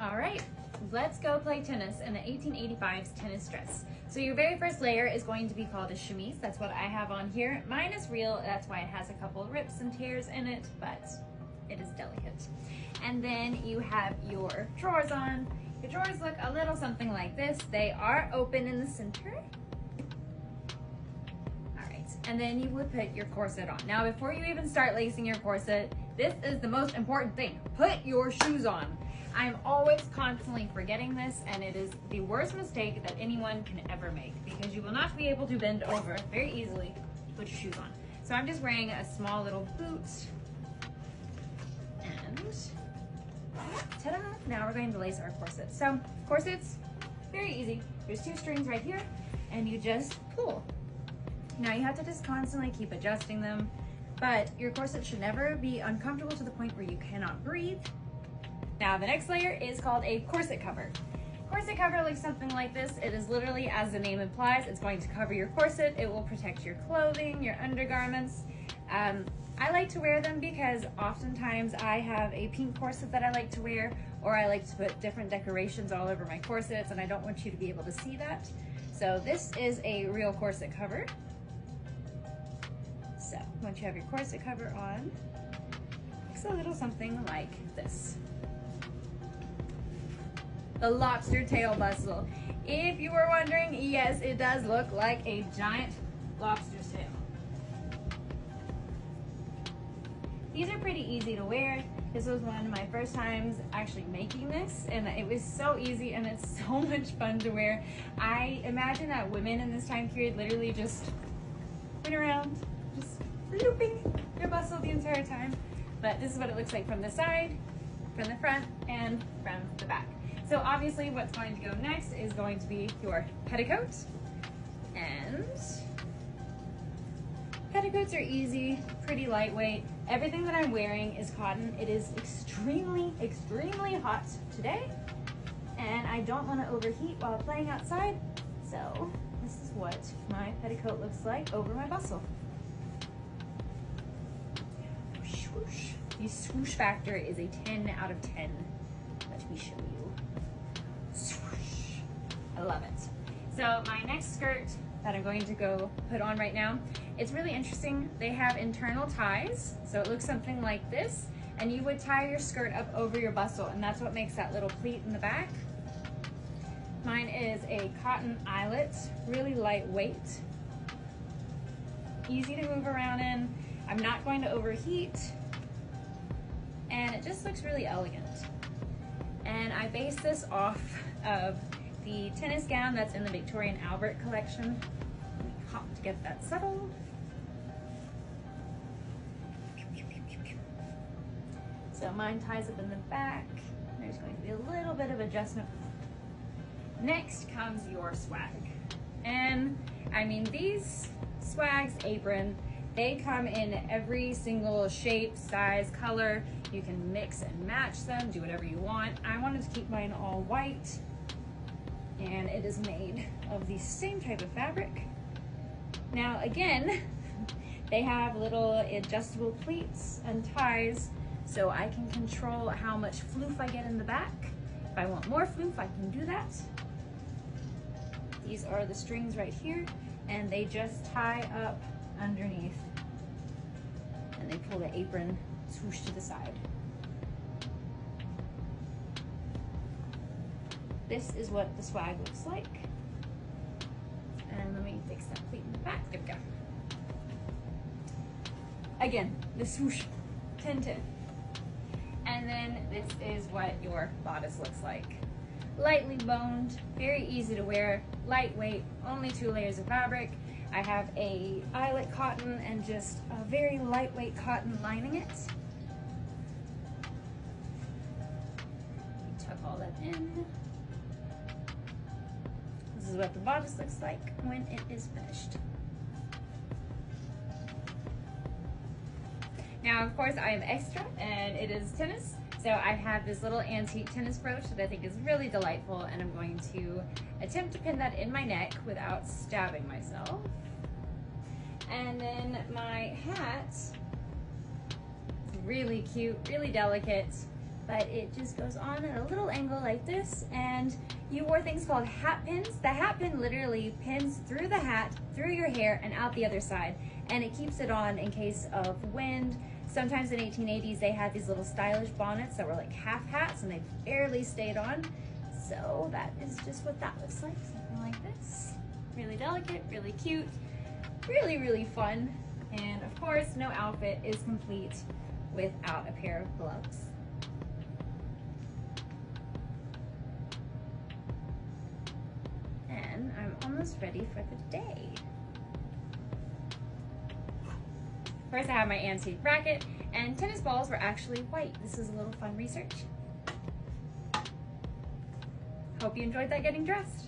All right, let's go play tennis in the 1885's tennis dress. So your very first layer is going to be called a chemise. That's what I have on here. Mine is real, that's why it has a couple of rips and tears in it, but it is delicate. And then you have your drawers on. Your drawers look a little something like this. They are open in the center. All right, and then you would put your corset on. Now, before you even start lacing your corset, this is the most important thing. Put your shoes on. I'm always constantly forgetting this and it is the worst mistake that anyone can ever make because you will not be able to bend over very easily to put your shoes on. So I'm just wearing a small little boot and ta-da! Now we're going to lace our corset. So corsets, very easy. There's two strings right here and you just pull. Now you have to just constantly keep adjusting them, but your corset should never be uncomfortable to the point where you cannot breathe now the next layer is called a corset cover. Corset cover looks something like this. It is literally, as the name implies, it's going to cover your corset. It will protect your clothing, your undergarments. Um, I like to wear them because oftentimes I have a pink corset that I like to wear or I like to put different decorations all over my corsets and I don't want you to be able to see that. So this is a real corset cover. So once you have your corset cover on, looks a little something like this the lobster tail bustle. If you were wondering, yes, it does look like a giant lobster's tail. These are pretty easy to wear. This was one of my first times actually making this and it was so easy and it's so much fun to wear. I imagine that women in this time period literally just went around just looping their bustle the entire time. But this is what it looks like from the side, from the front, and from the back. So obviously what's going to go next is going to be your petticoat. And petticoats are easy, pretty lightweight. Everything that I'm wearing is cotton. It is extremely, extremely hot today. And I don't want to overheat while playing outside. So this is what my petticoat looks like over my bustle. The swoosh factor is a 10 out of 10. Let me show you. I love it. So my next skirt that I'm going to go put on right now, it's really interesting. They have internal ties, so it looks something like this, and you would tie your skirt up over your bustle, and that's what makes that little pleat in the back. Mine is a cotton eyelet, really lightweight, easy to move around in. I'm not going to overheat, and it just looks really elegant. And I base this off of the tennis gown that's in the Victoria and Albert collection. Hop to get that settled. So mine ties up in the back. There's going to be a little bit of adjustment. Next comes your swag. And I mean, these swags apron, they come in every single shape, size, color. You can mix and match them, do whatever you want. I wanted to keep mine all white and it is made of the same type of fabric. Now again, they have little adjustable pleats and ties so I can control how much floof I get in the back. If I want more floof, I can do that. These are the strings right here and they just tie up underneath and they pull the apron swoosh to the side. This is what the swag looks like. And let me fix that pleat in the back. There we go. Again, the swoosh, 10 10. And then this is what your bodice looks like. Lightly boned, very easy to wear, lightweight, only two layers of fabric. I have a eyelet cotton and just a very lightweight cotton lining it. Tuck all that in. This is what the bodice looks like when it is finished. Now, of course, I am extra and it is tennis. So I have this little antique tennis brooch that I think is really delightful and I'm going to attempt to pin that in my neck without stabbing myself. And then my hat, really cute, really delicate, but it just goes on at a little angle like this. And you wore things called hat pins. The hat pin literally pins through the hat, through your hair, and out the other side. And it keeps it on in case of wind. Sometimes in 1880s, they had these little stylish bonnets that were like half hats and they barely stayed on. So that is just what that looks like, something like this. Really delicate, really cute, really, really fun. And of course, no outfit is complete without a pair of gloves. Almost ready for the day. First I have my antique racket and tennis balls were actually white. This is a little fun research. Hope you enjoyed that getting dressed.